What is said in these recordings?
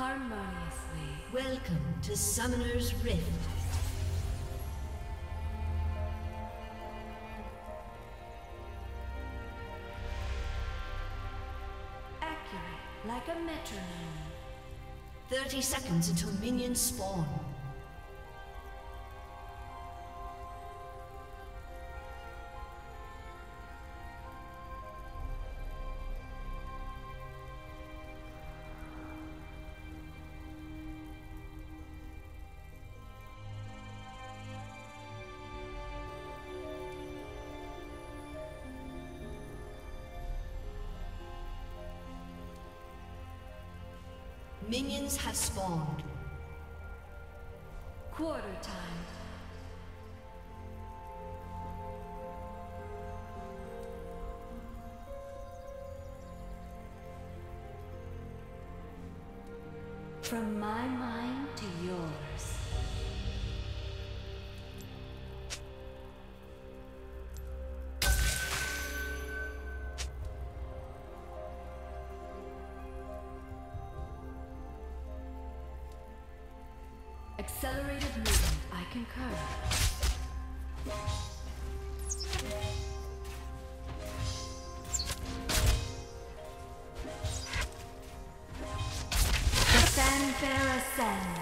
Harmoniously. Welcome to Summoner's Rift. Accurate, like a metronome. 30 seconds until minions spawn. Minions have spawned. Quarter time. From my mind to yours. I concur. The fanfare ascends.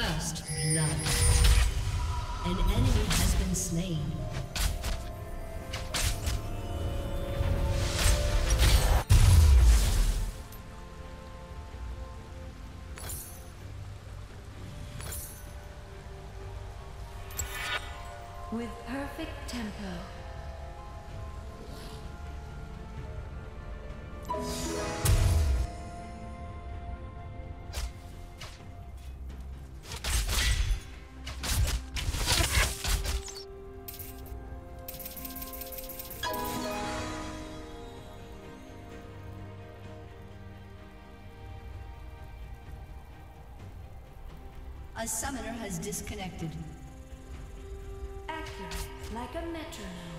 First blood. An enemy has been slain. A summoner has disconnected. Accurate, like a metronome.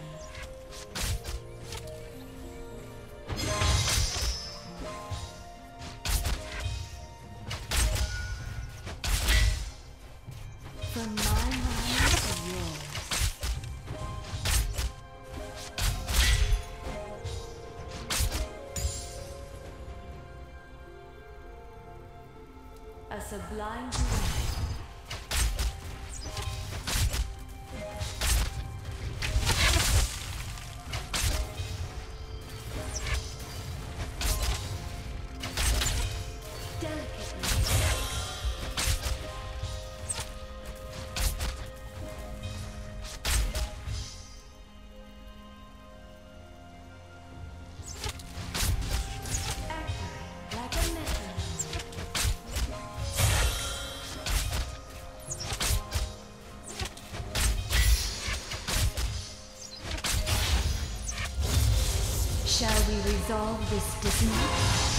Sublime Resolve this dissonance?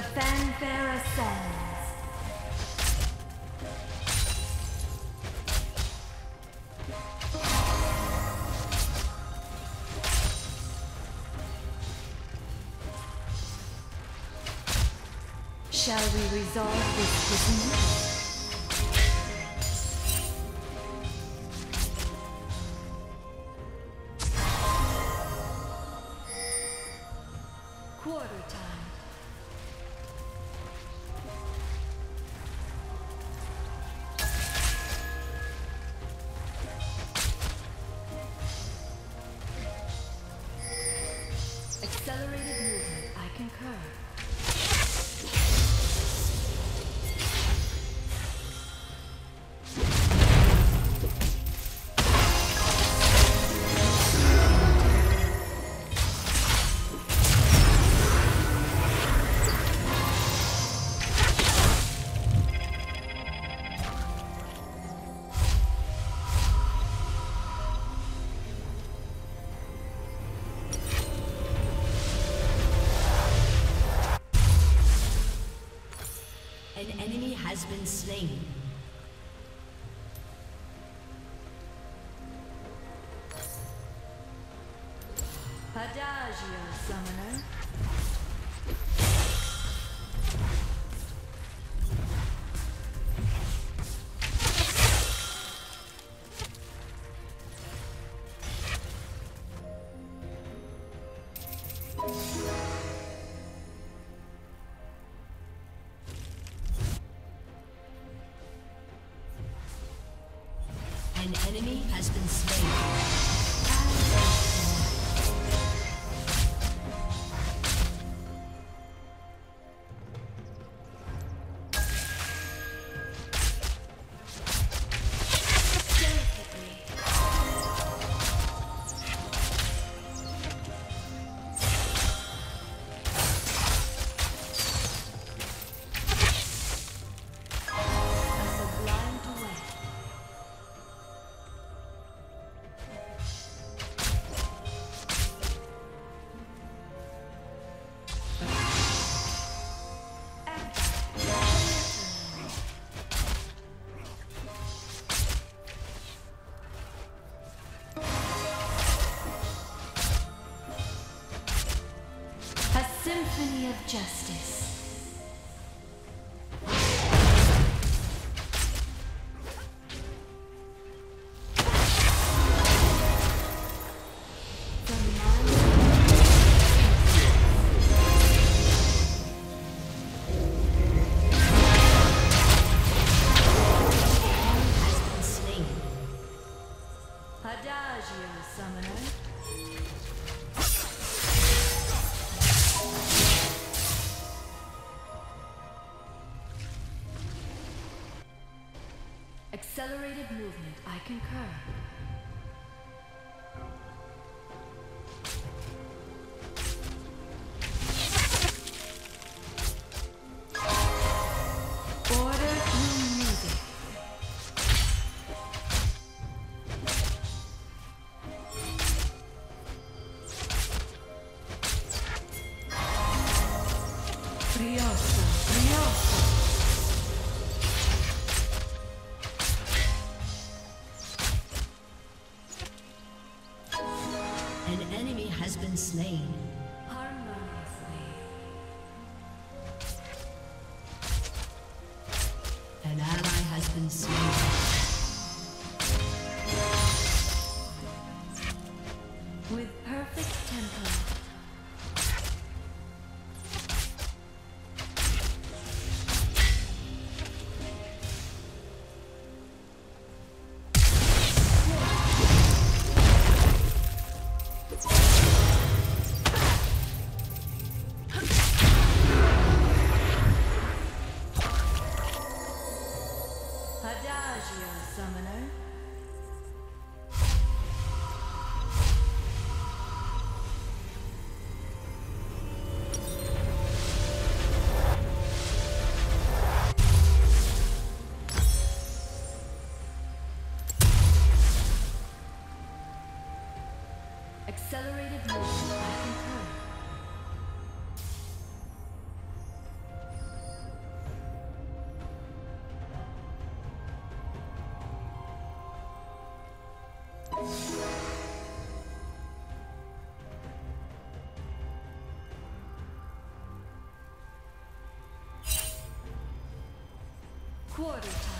The fanfare ascends. Shall we resolve this dissonance? Quarter time. Been slain. Adagio, summoner. Symphony of justice. accelerated movement, I concur. Accelerated motion. Quarter time.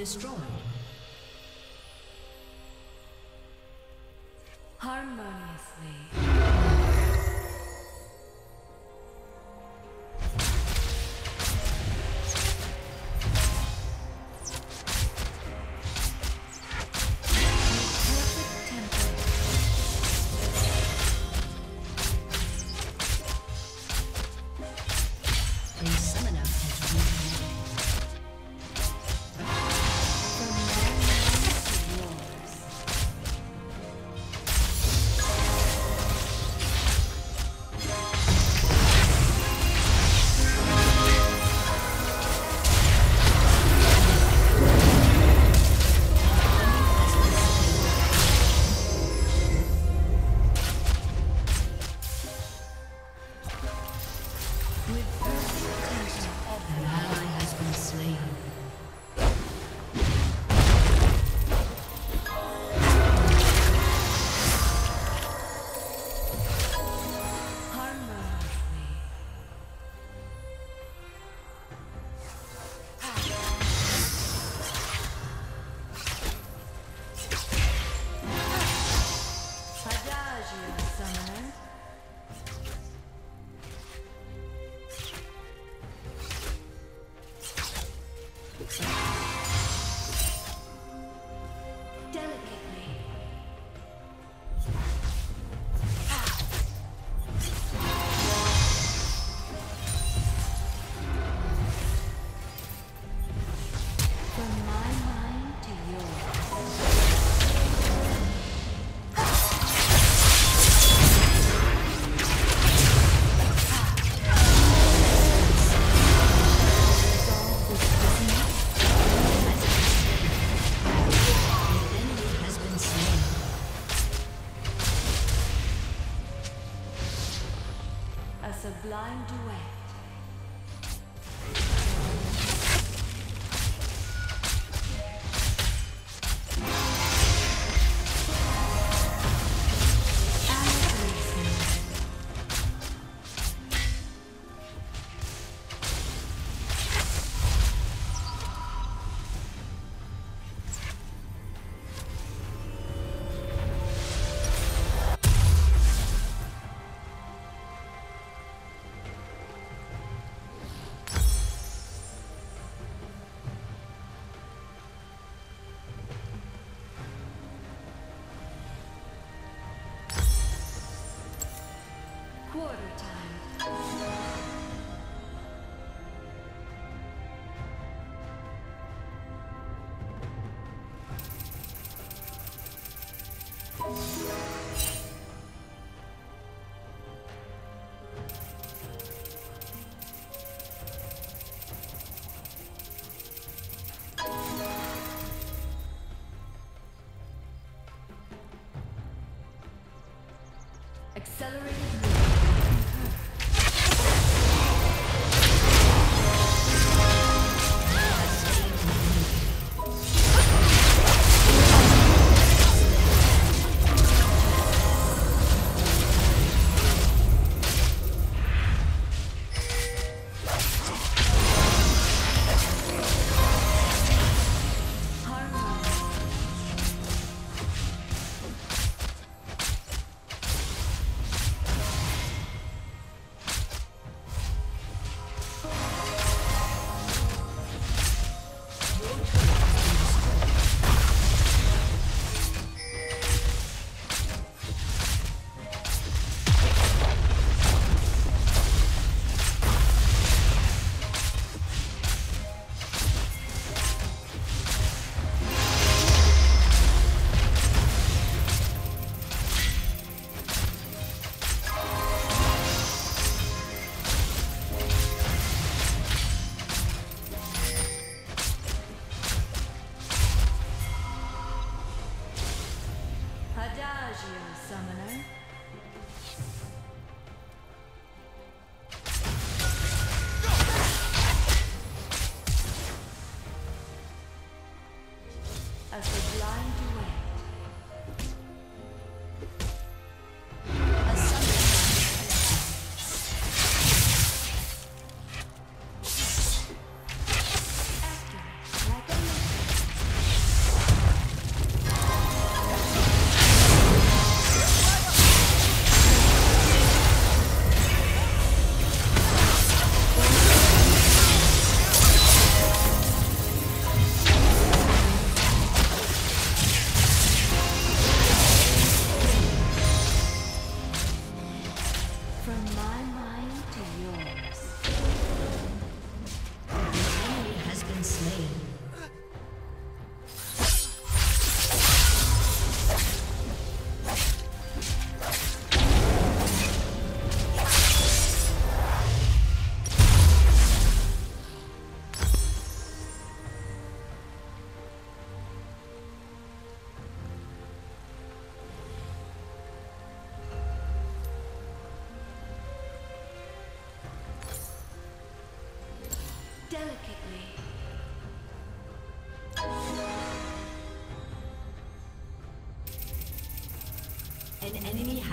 destroyed.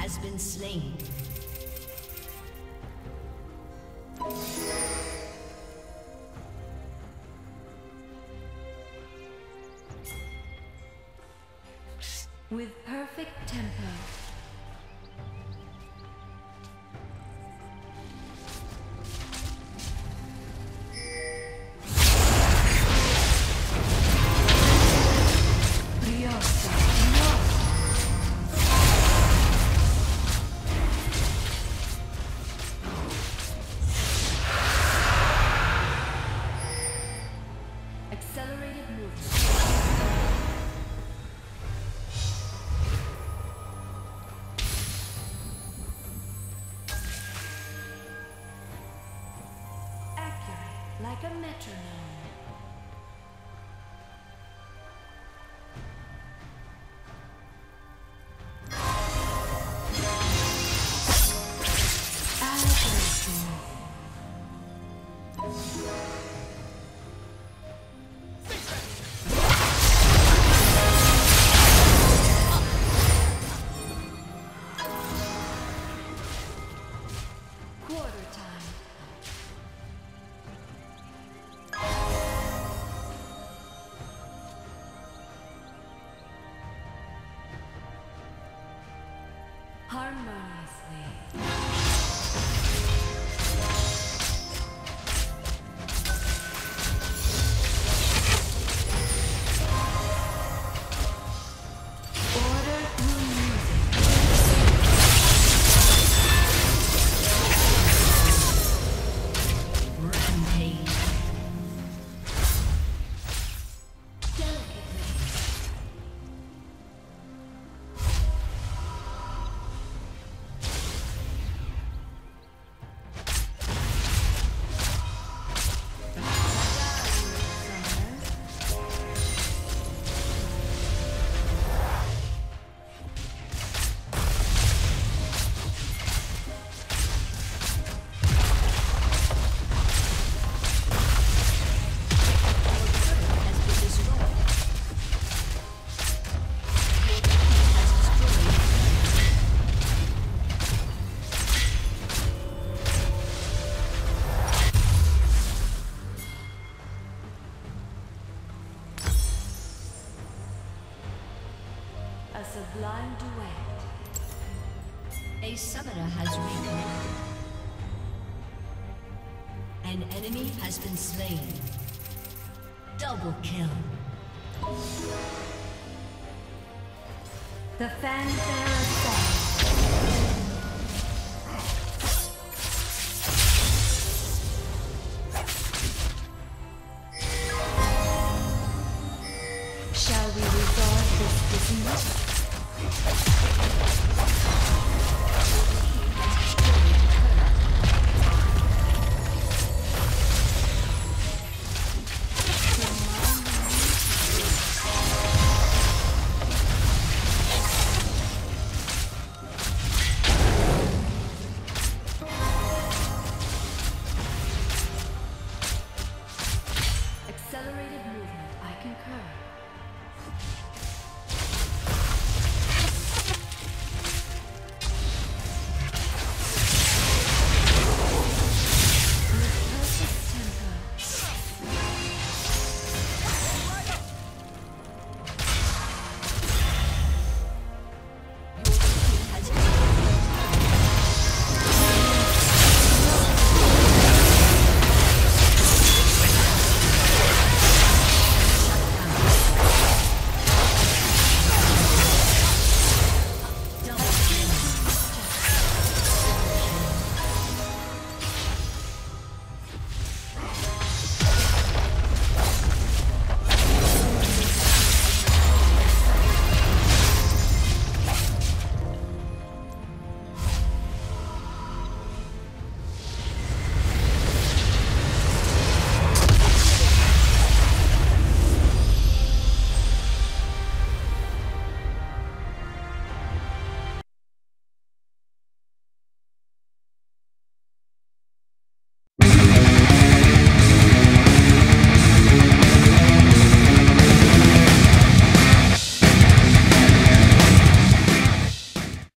Has been slain. With perfect tempo. Like sublime duet. A summoner has reconnected. An enemy has been slain. Double kill. The fanfare of